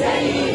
Say